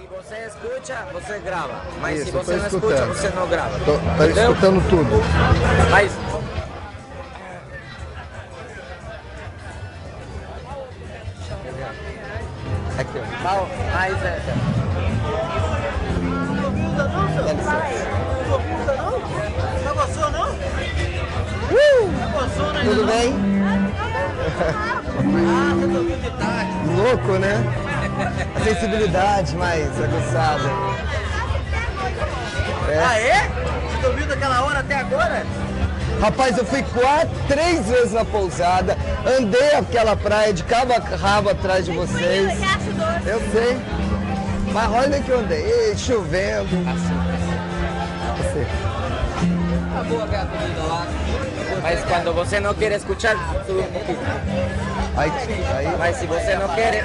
se você escuta, você grava. Mas Isso, se você não escuta, você não grava. Tô, tá Entendeu? escutando tudo. Mas. Aqui, ó. Mal, mais essa. Dá licença. Não gostou, não? Não gostou, né? Tudo bem? Ah, você dormiu de tarde. Louco, né? A sensibilidade mais aguçada. Ah, é? Você dormiu daquela hora até agora? Rapaz, eu fui quatro, três vezes na pousada, andei aquela praia de cabo a rabo atrás de vocês. Eu sei. Mas olha que eu andei, chovendo. Você. Acabou a gasolina lá. Mas quando você não quer escutar, sube um pouquinho. Aí, aí. Mas se você não quer.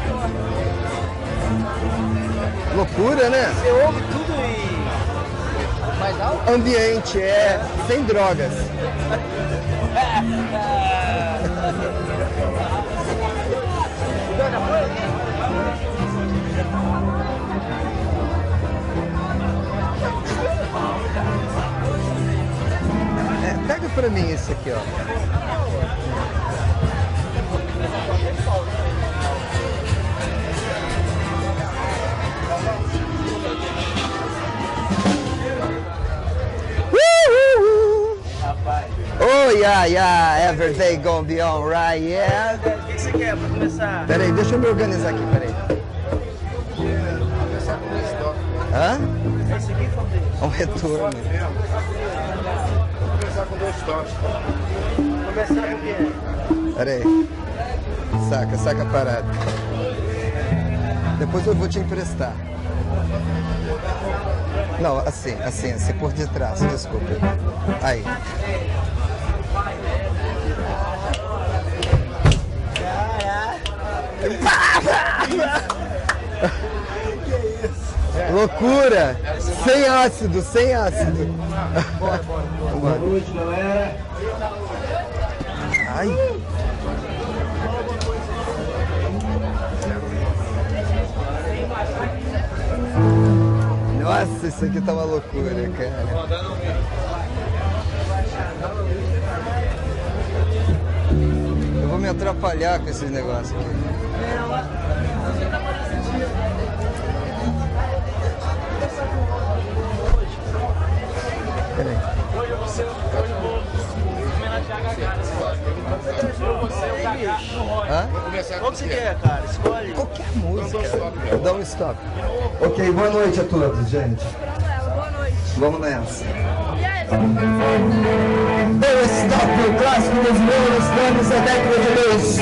Loucura, né? Você ouve tudo e... Mais alto? Ambiente é sem drogas. É, pega pra mim esse aqui, ó. Oh yeah, yeah, everything gonna be alright, yeah. O que que você quer pra começar? Peraí, deixa eu me organizar aqui, peraí. Hã? Esse aqui, Fabrício. Um retorno. Começar com dois toques. Começar com o quê? Peraí. Saca, saca a parada. Depois eu vou te emprestar. Não, assim, assim, assim, por detrás, desculpa. Aí. Loucura! Sem ácido, sem ácido. Boa noite, galera. Ai. Nossa, isso aqui tá uma loucura, cara. Eu vou atrapalhar com esses negócios aqui. Peraí. Hã? Começar Qual que você quer, cara? Escolhe. Qualquer música. Dá um stop. Ok, boa noite a todos, gente. boa noite. Vamos nessa. E? Deu stop, o clássico dos meus anos da década de luz.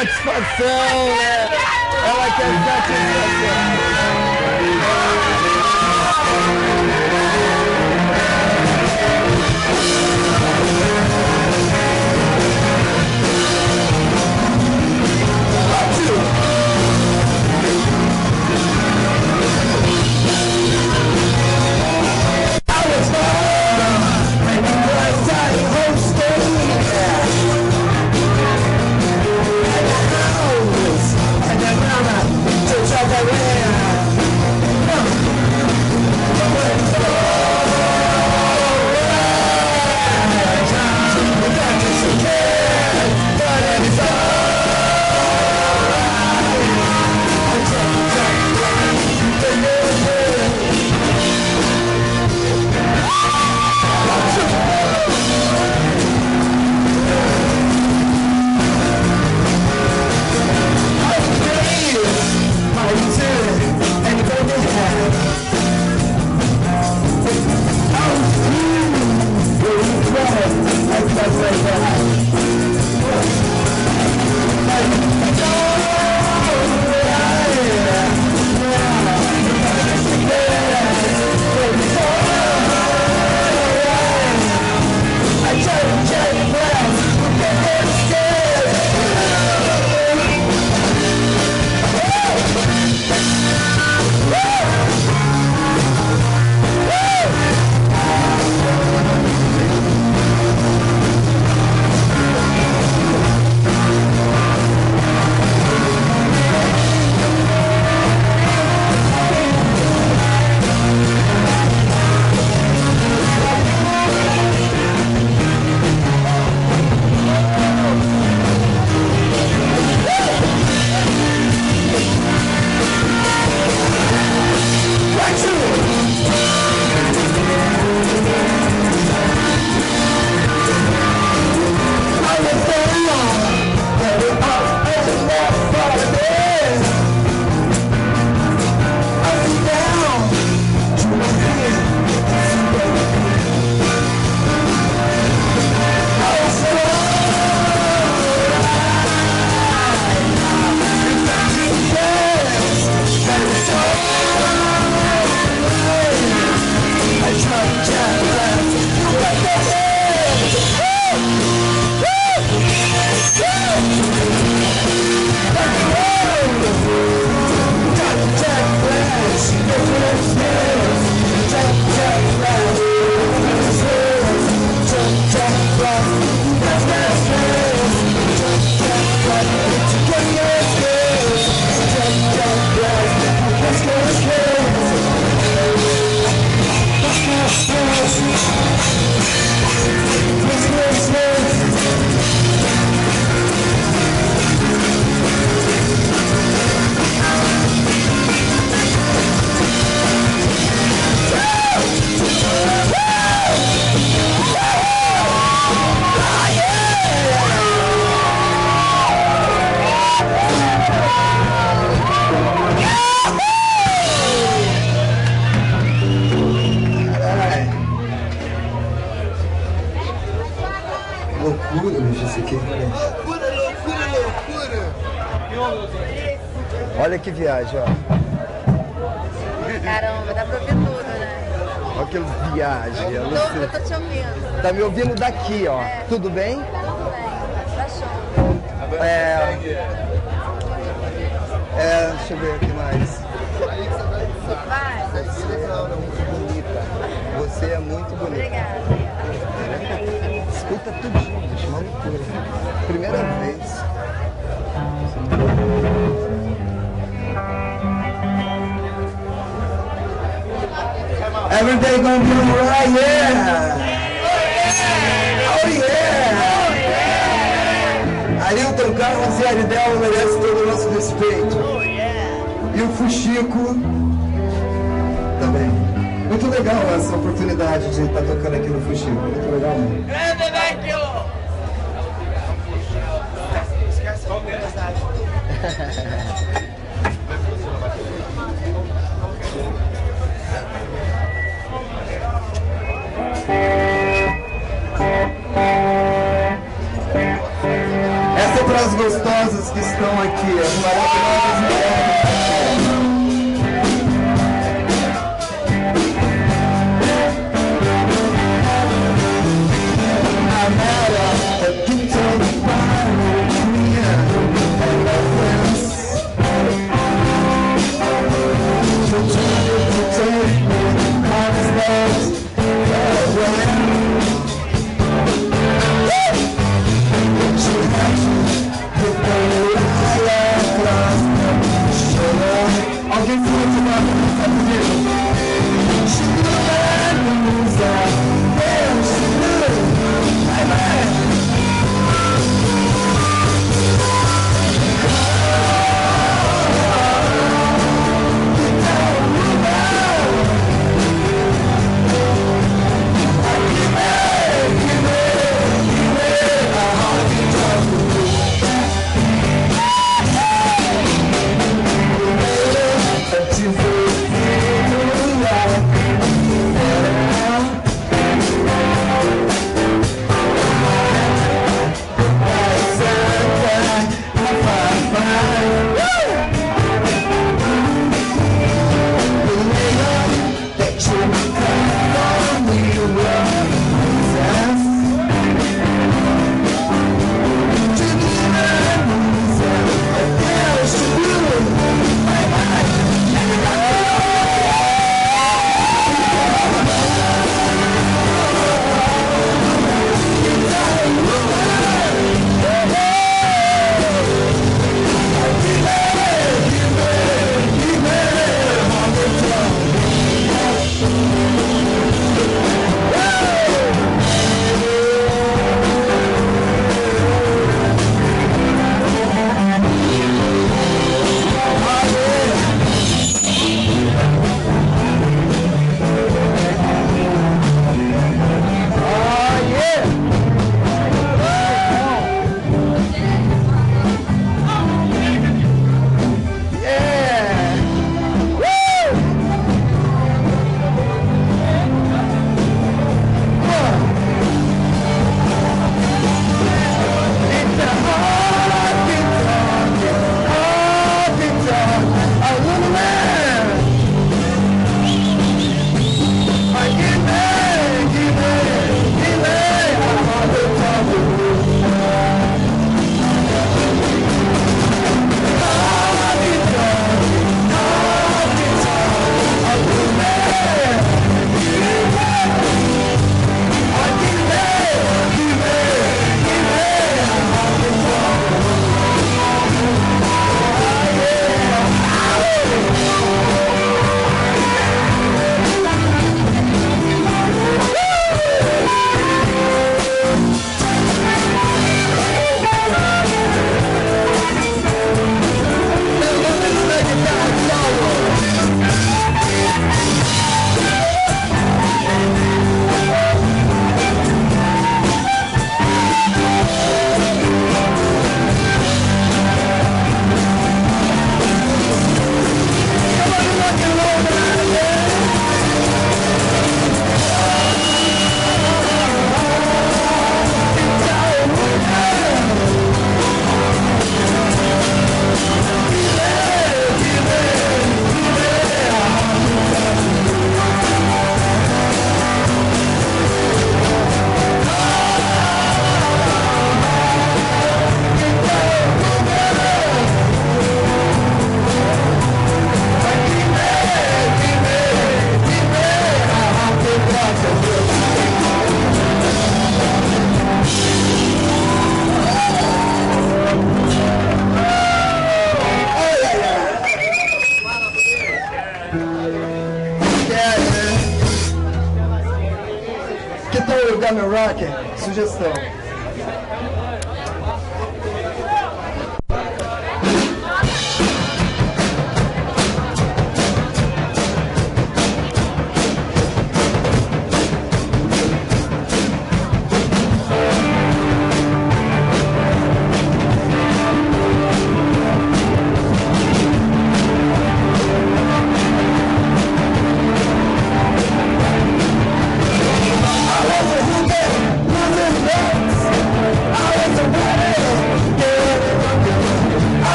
satisfação, né? Ela quer satisfação. Essas para as gostosas que estão aqui. É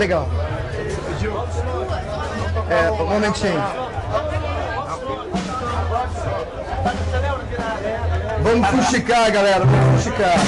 Legal. É, um momentinho. Vamos fuxicar, galera. Vamos fuxicar.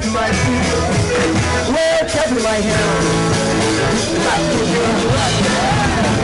to my feet. Wake up my hands. Rock, rock.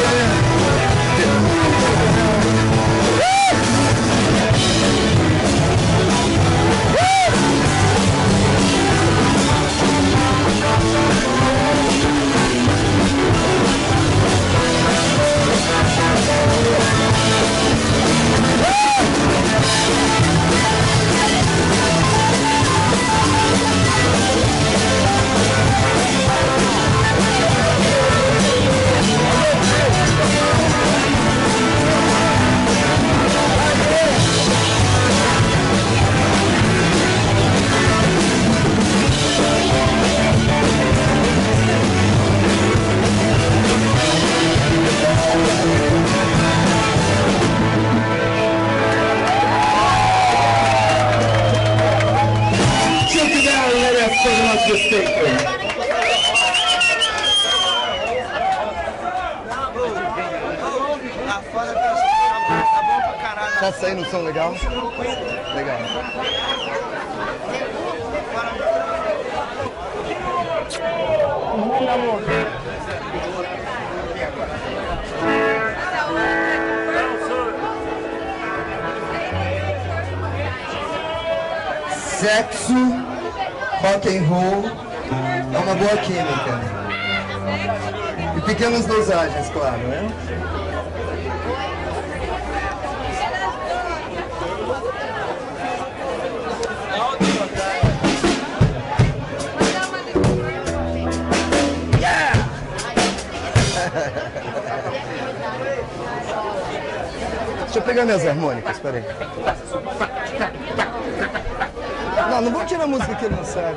Yeah. Tá, saindo um som legal? Legal. Sexo, rock and roll é uma boa química. E pequenas dosagens, claro, né? Deixa eu pegar minhas harmônicas, peraí. Não, não vou tirar música que ele não sabe.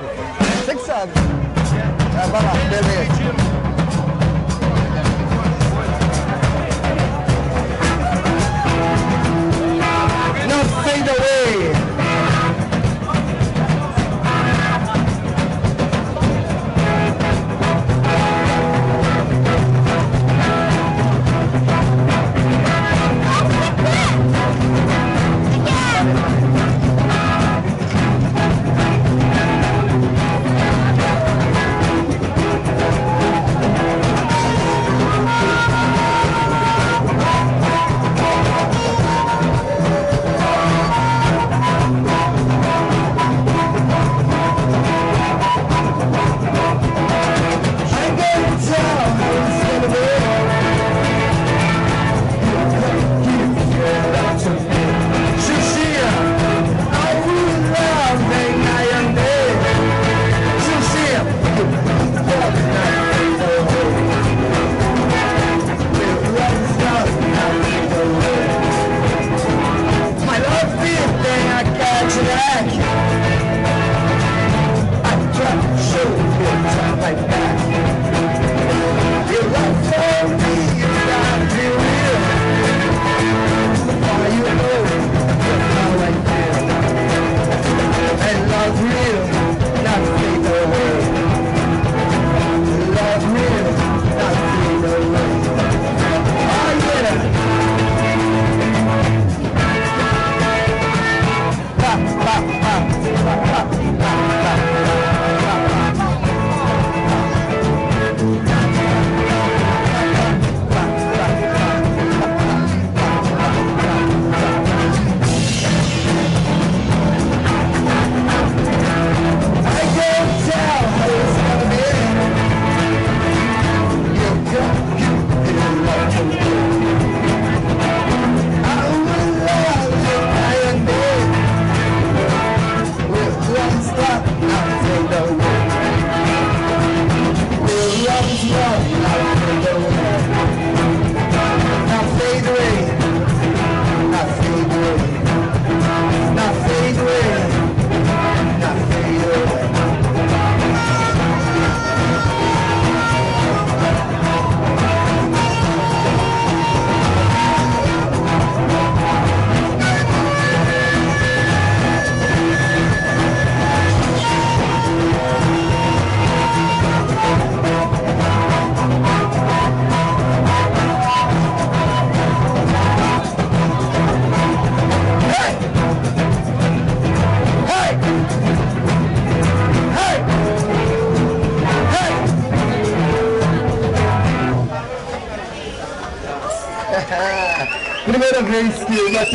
Você que sabe. Ah, vai lá, beleza. Não fade away.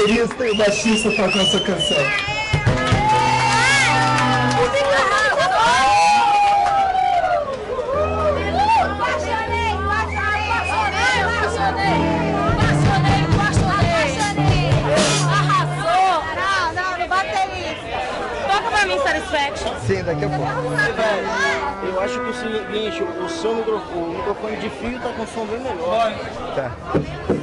Baterista e o baixista tocam essa canção. Apaixonei, apaixonei, apaixonei, apaixonei, apaixonei, arrasou. Não, não, no baterista. Toca pra mim Satisfaction. Sim, daqui a pouco. Eu acho que o seguinte, o seu microfone, o microfone de fio tá com som bem melhor. Tá.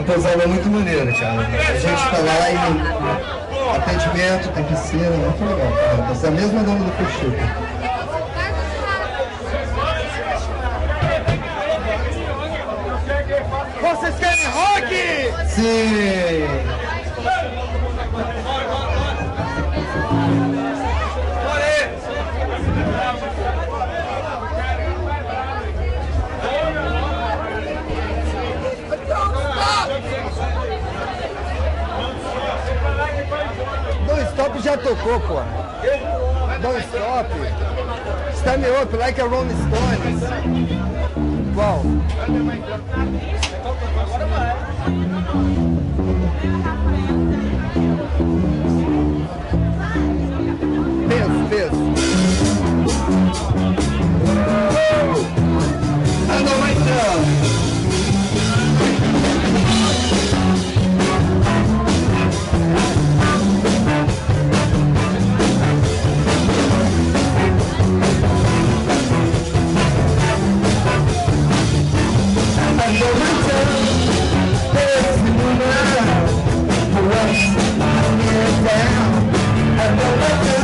uma pousada muito maneira, cara. A gente tá lá e atendimento, tem piscina, muito legal, cara. é a mesma dona do Peixoto. Vocês querem rock? Sim! Stop já tocou, pô. Don't Stop. Stand Up, Like a Rolling Stones. Qual? Agora vai. love you.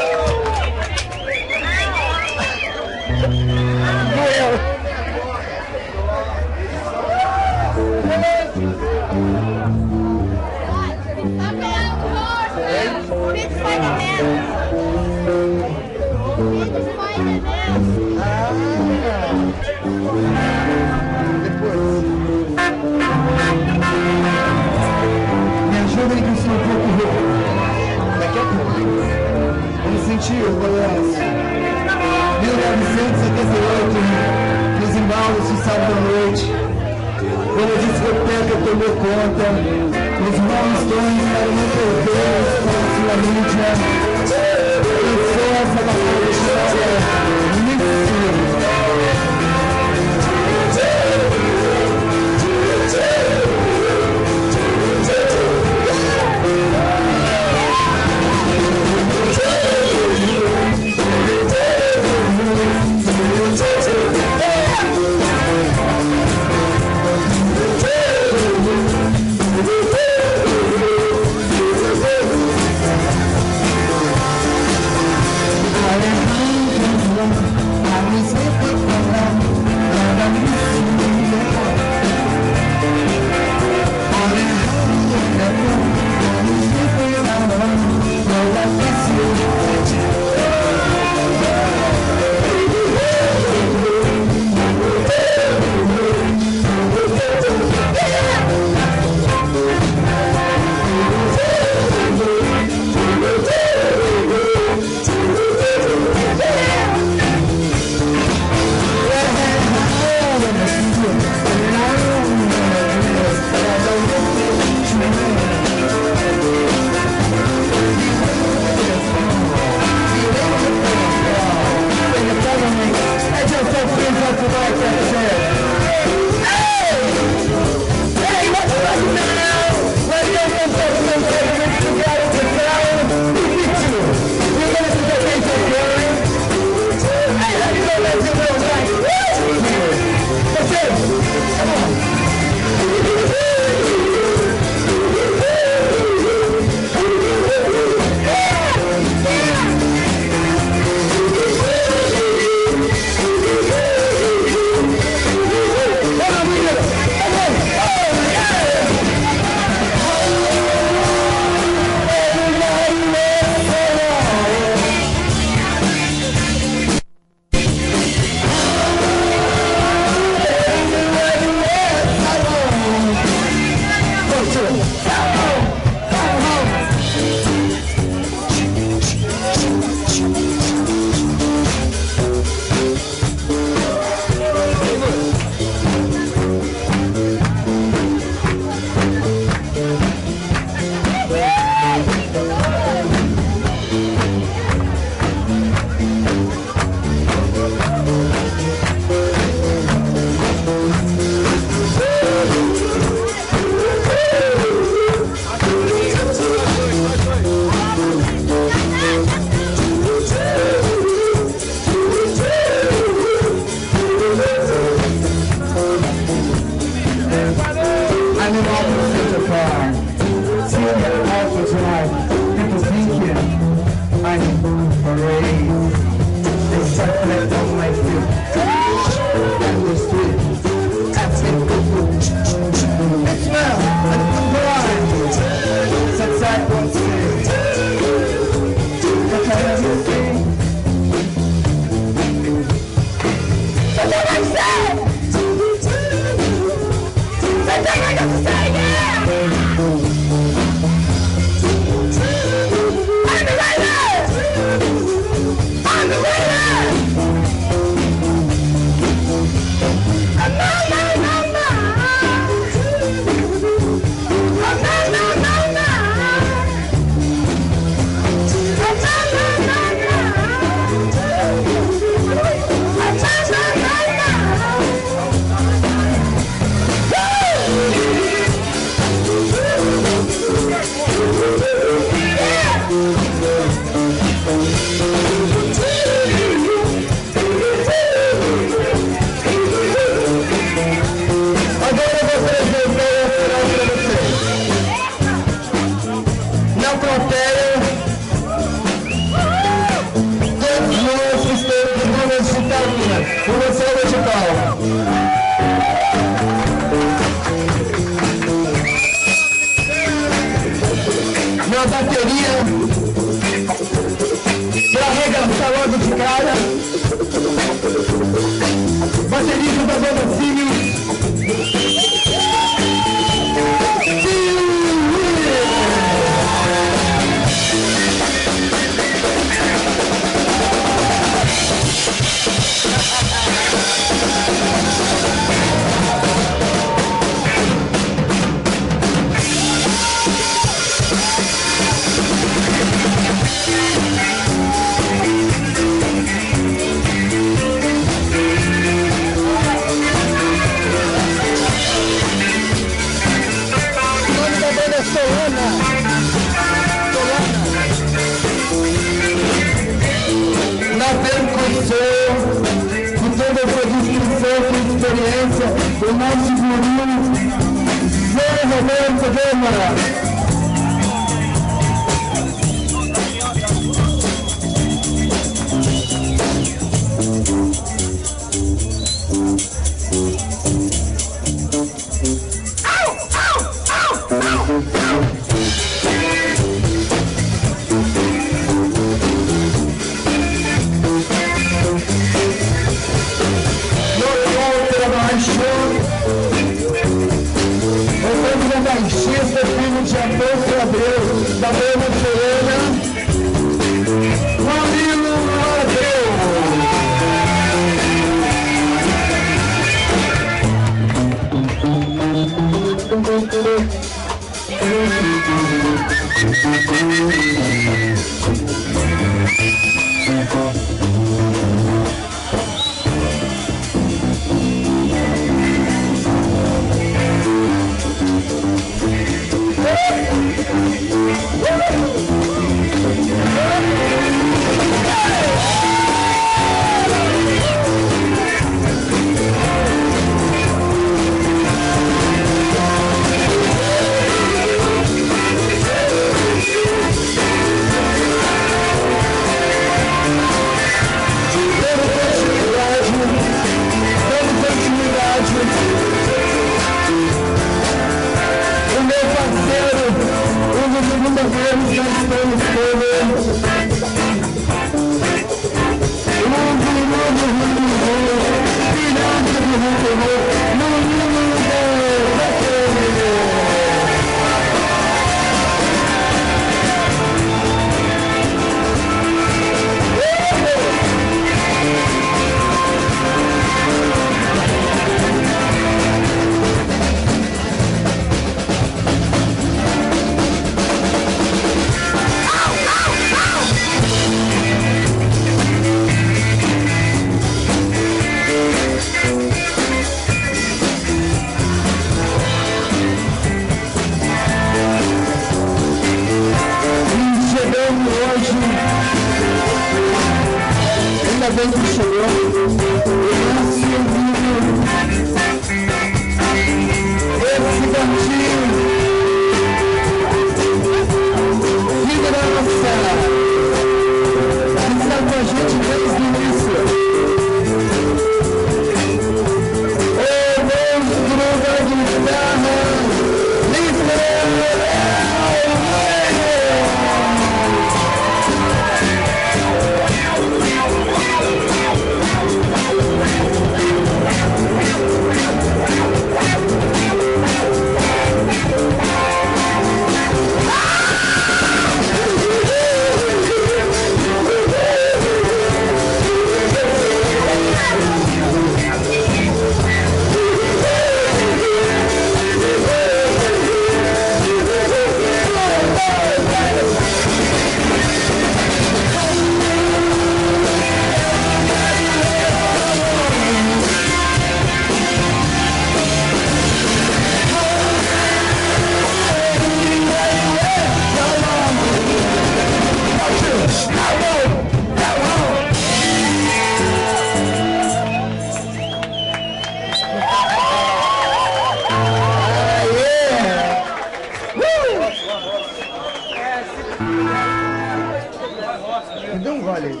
Me dê um gole aí.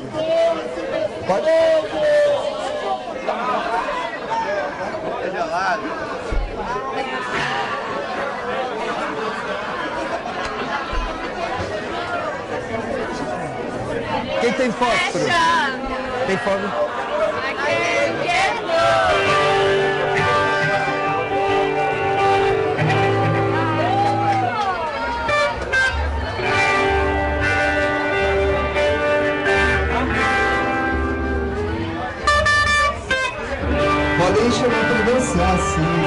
Pode? É gelado. Quem tem fósforo? Tem fósforo? Assim,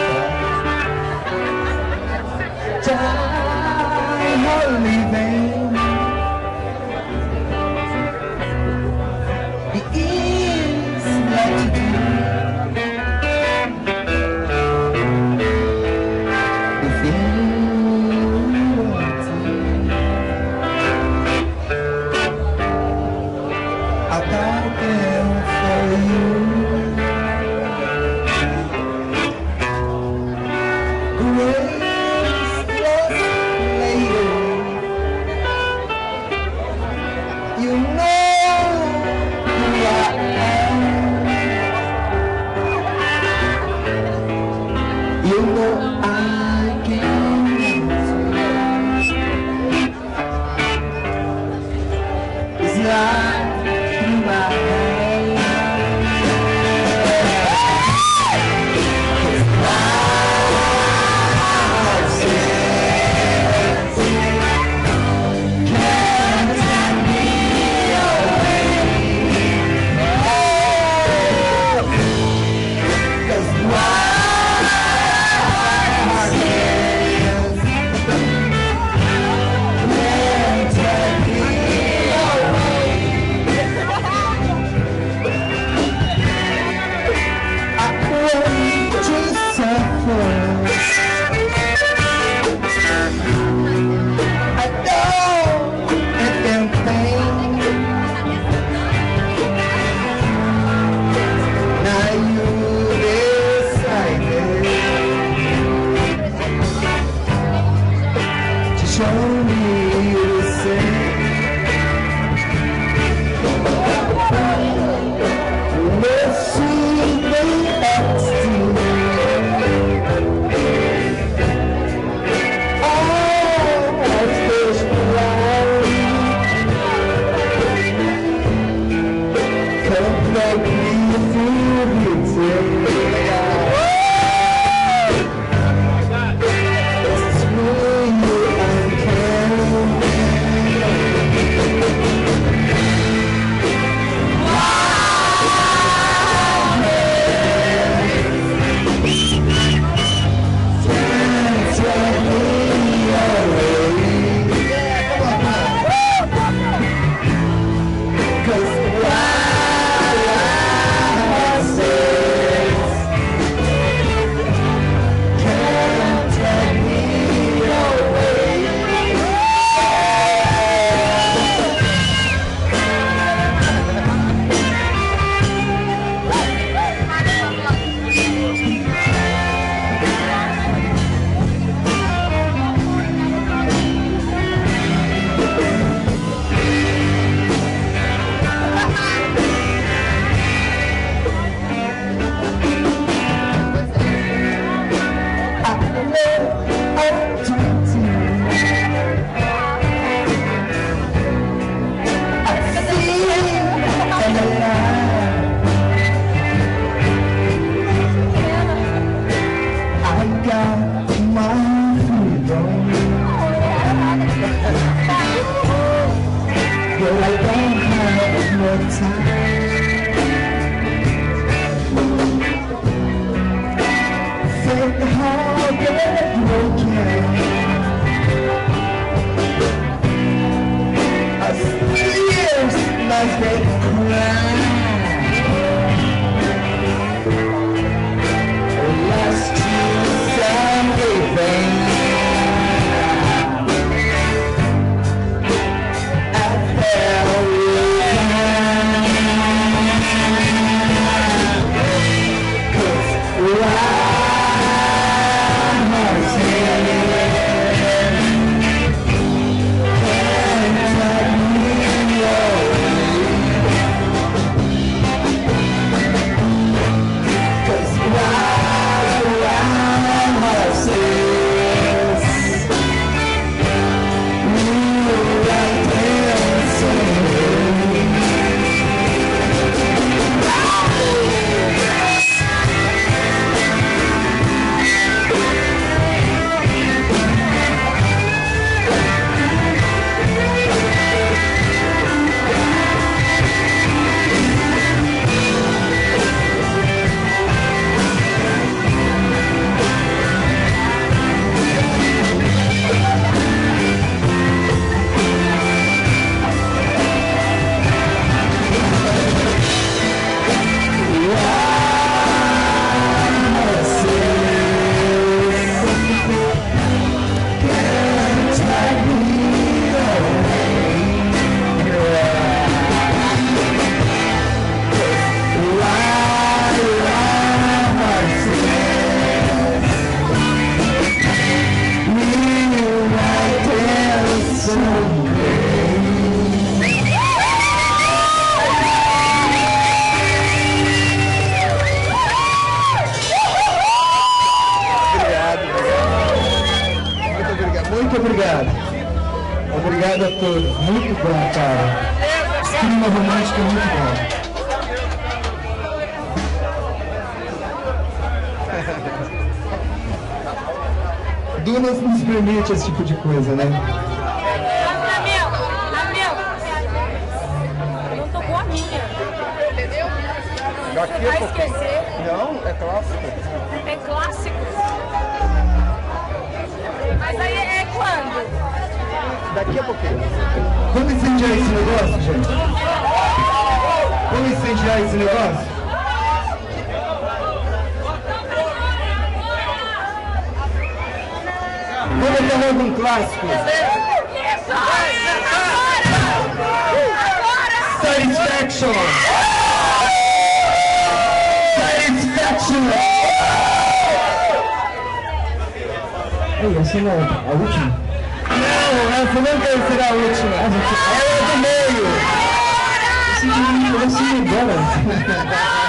감사 합.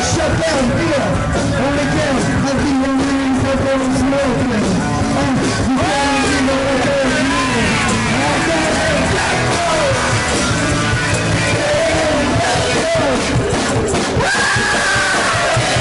shut down fear. And again, I be your man for those smoking. And what yeah.